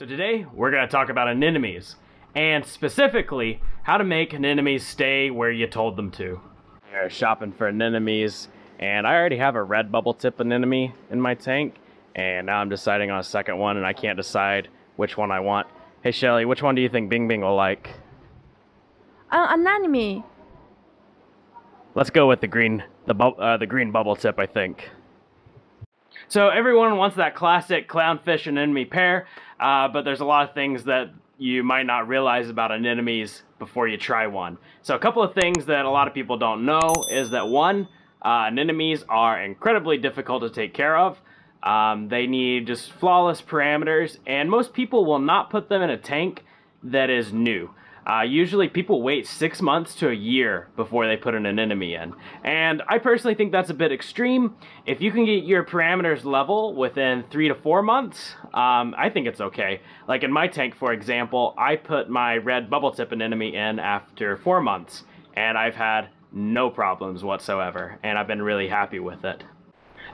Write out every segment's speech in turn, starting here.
So today we're going to talk about anemones, and specifically how to make anemones stay where you told them to. We're shopping for anemones, and I already have a red bubble tip anemone in my tank, and now I'm deciding on a second one, and I can't decide which one I want. Hey Shelly, which one do you think Bing Bing will like? An anemone. Let's go with the green, the bu- uh, the green bubble tip, I think. So everyone wants that classic clownfish and anemone pair, uh, but there's a lot of things that you might not realize about anemones before you try one. So a couple of things that a lot of people don't know is that one, uh, anemones are incredibly difficult to take care of. Um, they need just flawless parameters, and most people will not put them in a tank that is new. Uh, usually people wait six months to a year before they put an anemone in. And I personally think that's a bit extreme. If you can get your parameters level within three to four months, um, I think it's okay. Like in my tank, for example, I put my red bubble tip anemone in after four months, and I've had no problems whatsoever, and I've been really happy with it.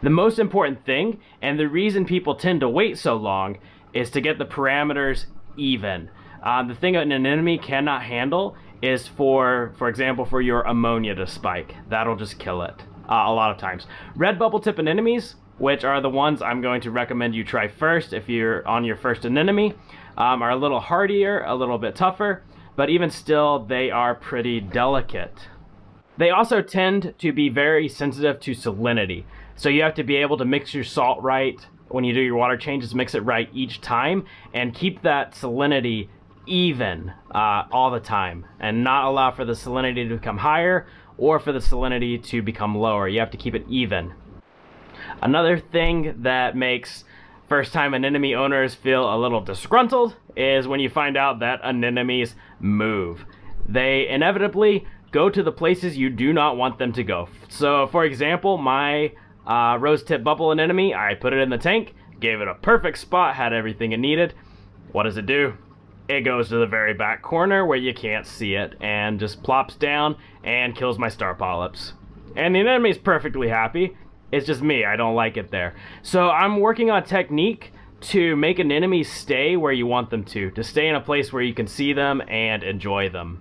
The most important thing, and the reason people tend to wait so long, is to get the parameters even. Um, the thing an anemone cannot handle is for, for example, for your ammonia to spike. That'll just kill it uh, a lot of times. Red bubble tip anemones, which are the ones I'm going to recommend you try first if you're on your first anemone, um, are a little hardier, a little bit tougher, but even still, they are pretty delicate. They also tend to be very sensitive to salinity. So you have to be able to mix your salt right when you do your water changes, mix it right each time, and keep that salinity even uh, all the time and not allow for the salinity to become higher or for the salinity to become lower. You have to keep it even. Another thing that makes first time anemone owners feel a little disgruntled is when you find out that anemones move. They inevitably go to the places you do not want them to go. So, for example, my uh, rose tip bubble anemone, I put it in the tank, gave it a perfect spot, had everything it needed. What does it do? It goes to the very back corner where you can't see it and just plops down and kills my star polyps. And the anemone's perfectly happy. It's just me, I don't like it there. So I'm working on technique to make an enemy stay where you want them to, to stay in a place where you can see them and enjoy them.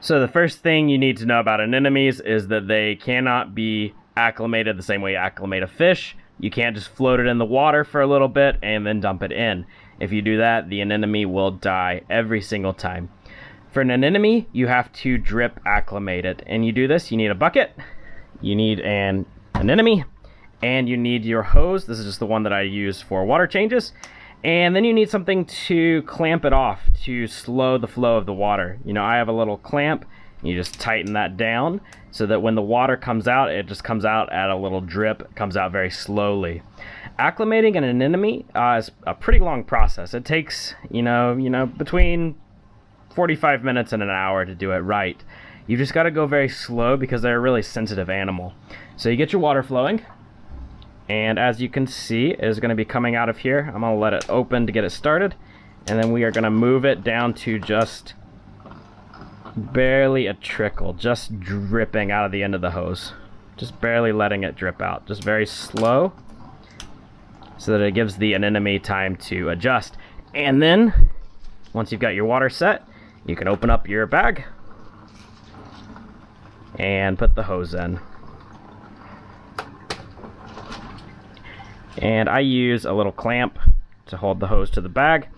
So the first thing you need to know about anemones is that they cannot be acclimated the same way you acclimate a fish. You can't just float it in the water for a little bit and then dump it in. If you do that, the anemone will die every single time. For an anemone, you have to drip acclimate it. And you do this, you need a bucket, you need an anemone, and you need your hose. This is just the one that I use for water changes. And then you need something to clamp it off to slow the flow of the water. You know, I have a little clamp. You just tighten that down so that when the water comes out, it just comes out at a little drip. Comes out very slowly acclimating an anemone uh, is a pretty long process. It takes, you know, you know, between 45 minutes and an hour to do it right. You just got to go very slow because they're a really sensitive animal. So you get your water flowing, and as you can see, is going to be coming out of here. I'm going to let it open to get it started, and then we are going to move it down to just barely a trickle, just dripping out of the end of the hose. Just barely letting it drip out, just very slow so that it gives the anemone time to adjust. And then, once you've got your water set, you can open up your bag and put the hose in. And I use a little clamp to hold the hose to the bag.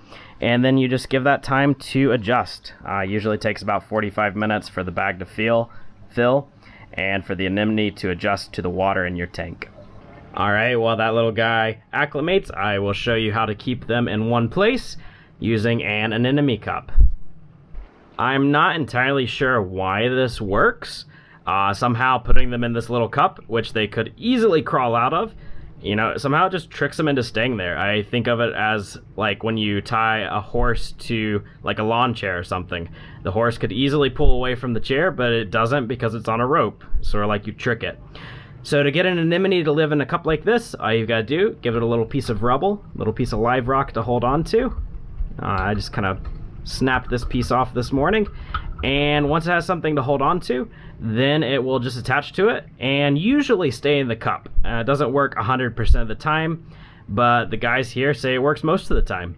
And then you just give that time to adjust. Uh, usually takes about 45 minutes for the bag to feel, fill and for the anemone to adjust to the water in your tank. Alright, while that little guy acclimates, I will show you how to keep them in one place using an anemone cup. I'm not entirely sure why this works. Uh, somehow putting them in this little cup, which they could easily crawl out of, you know, somehow it just tricks them into staying there. I think of it as like when you tie a horse to like a lawn chair or something. The horse could easily pull away from the chair, but it doesn't because it's on a rope. Sort of like you trick it. So to get an anemone to live in a cup like this, all you've got to do, give it a little piece of rubble, a little piece of live rock to hold on to. Uh, I just kind of snapped this piece off this morning. And once it has something to hold on to, then it will just attach to it and usually stay in the cup. Uh, it doesn't work 100% of the time, but the guys here say it works most of the time.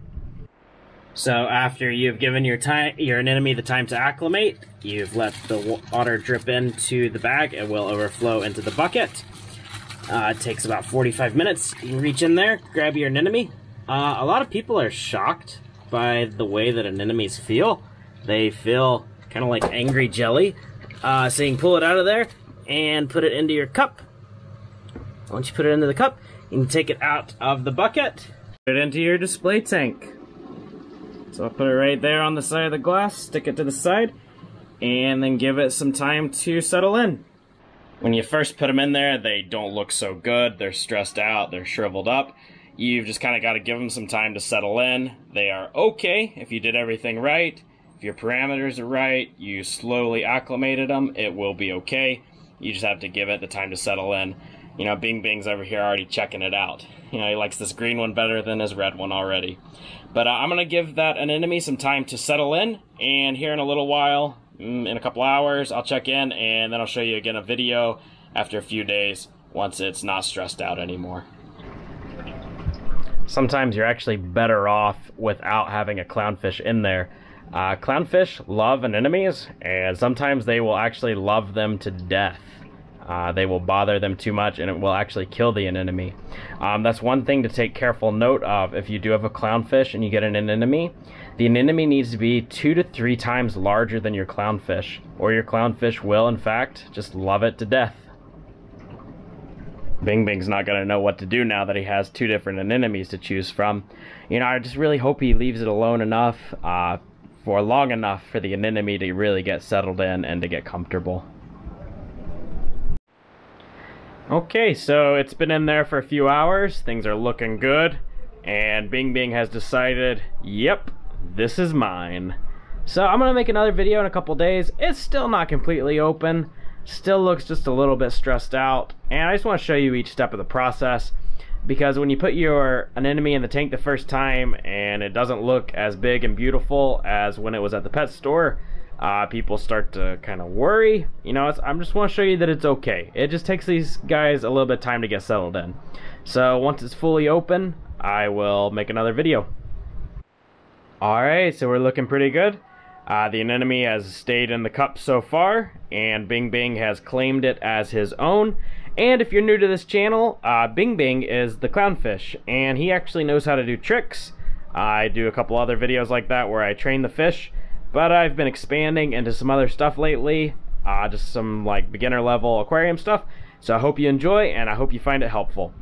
So after you've given your time, your anemone the time to acclimate, you've let the water drip into the bag. It will overflow into the bucket. Uh, it takes about 45 minutes. You reach in there, grab your anemone. Uh, a lot of people are shocked by the way that anemones feel. They feel kind of like angry jelly. Uh, so you pull it out of there and put it into your cup. Once you put it into the cup, you can take it out of the bucket, put it into your display tank. So I'll put it right there on the side of the glass, stick it to the side, and then give it some time to settle in. When you first put them in there, they don't look so good. They're stressed out, they're shriveled up. You've just kind of got to give them some time to settle in. They are okay if you did everything right. If your parameters are right, you slowly acclimated them, it will be okay. You just have to give it the time to settle in. You know, Bing Bing's over here already checking it out. You know, he likes this green one better than his red one already. But uh, I'm going to give that anemone some time to settle in, and here in a little while, mm, in a couple hours, I'll check in, and then I'll show you again a video after a few days once it's not stressed out anymore. Sometimes you're actually better off without having a clownfish in there. Uh, clownfish love anemones, and sometimes they will actually love them to death. Uh, they will bother them too much and it will actually kill the anemone. Um, that's one thing to take careful note of if you do have a clownfish and you get an anemone. The anemone needs to be two to three times larger than your clownfish, or your clownfish will, in fact, just love it to death. Bing Bing's not going to know what to do now that he has two different anemones to choose from. You know, I just really hope he leaves it alone enough, uh, for long enough for the anemone to really get settled in and to get comfortable. Okay, so it's been in there for a few hours. Things are looking good. And Bing Bing has decided, yep, this is mine. So I'm going to make another video in a couple days. It's still not completely open. Still looks just a little bit stressed out. And I just want to show you each step of the process. Because when you put your anemone in the tank the first time and it doesn't look as big and beautiful as when it was at the pet store, uh, people start to kind of worry. You know, I'm just want to show you that it's okay. It just takes these guys a little bit of time to get settled in. So once it's fully open, I will make another video. Alright, so we're looking pretty good. Uh, the anemone has stayed in the cup so far, and Bing Bing has claimed it as his own. And if you're new to this channel, uh, Bing Bing is the clownfish, and he actually knows how to do tricks. I do a couple other videos like that where I train the fish, but I've been expanding into some other stuff lately, uh, just some like beginner level aquarium stuff. So I hope you enjoy and I hope you find it helpful.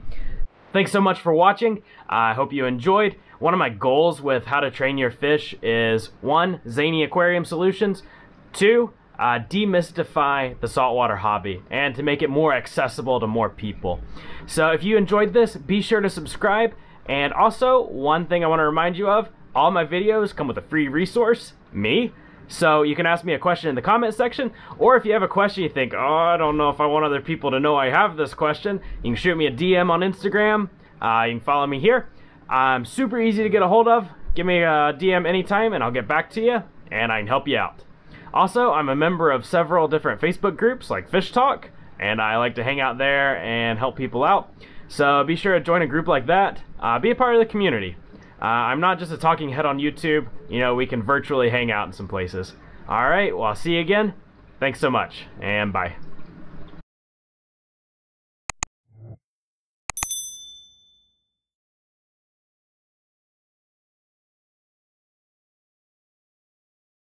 Thanks so much for watching. I hope you enjoyed. One of my goals with how to train your fish is one, zany aquarium solutions, two, uh, demystify the saltwater hobby and to make it more accessible to more people. So if you enjoyed this, be sure to subscribe. And also, one thing I want to remind you of, all my videos come with a free resource, me. So you can ask me a question in the comment section, or if you have a question you think, oh, I don't know if I want other people to know I have this question, you can shoot me a DM on Instagram. Uh, you can follow me here. I'm super easy to get a hold of. Give me a DM anytime and I'll get back to you and I can help you out. Also, I'm a member of several different Facebook groups like Fish Talk, and I like to hang out there and help people out. So be sure to join a group like that. Uh, be a part of the community. Uh, I'm not just a talking head on YouTube. You know, we can virtually hang out in some places. All right, well, I'll see you again. Thanks so much, and bye.